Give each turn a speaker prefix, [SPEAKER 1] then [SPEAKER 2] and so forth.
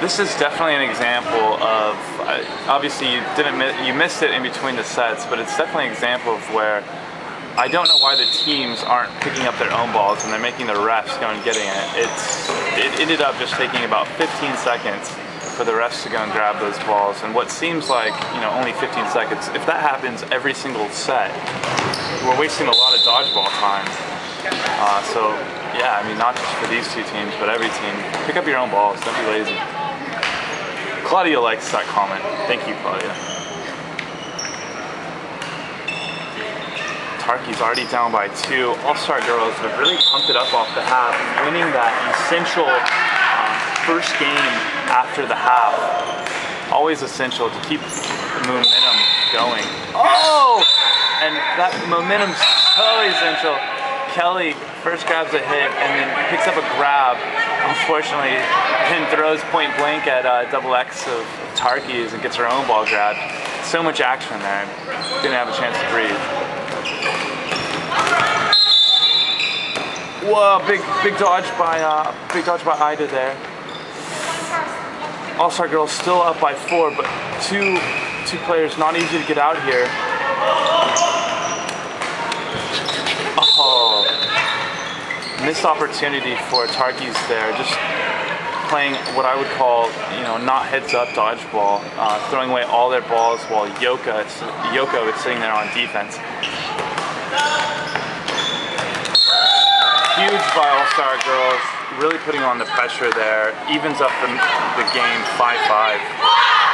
[SPEAKER 1] This is definitely an example of, obviously you didn't you missed it in between the sets, but it's definitely an example of where I don't know why the teams aren't picking up their own balls and they're making the refs go and getting it. It's it ended up just taking about 15 seconds for the refs to go and grab those balls, and what seems like you know only 15 seconds. If that happens every single set, we're wasting a lot of dodgeball time. Uh, so yeah, I mean not just for these two teams, but every team, pick up your own balls. Don't be lazy. Claudia likes that comment. Thank you, Claudia. Tarkies already down by two. All-Star girls have really pumped it up off the half, winning that essential uh, first game after the half. Always essential to keep the momentum going. Oh! And that momentum's so essential. Kelly first grabs a hit and then picks up a grab. Unfortunately, then throws point blank at uh, double X of Tarkies and gets her own ball grabbed. So much action there. Didn't have a chance to breathe. Whoa, big big dodge by uh, big dodge by Ida there. All Star Girls still up by four, but two two players not easy to get out here. Oh, missed opportunity for Tarkies there. Just playing what I would call, you know, not heads up dodgeball, uh, throwing away all their balls while Yoka, Yoko is sitting there on defense. Huge by All Star Girls, really putting on the pressure there. Evens up the, the game 5 5.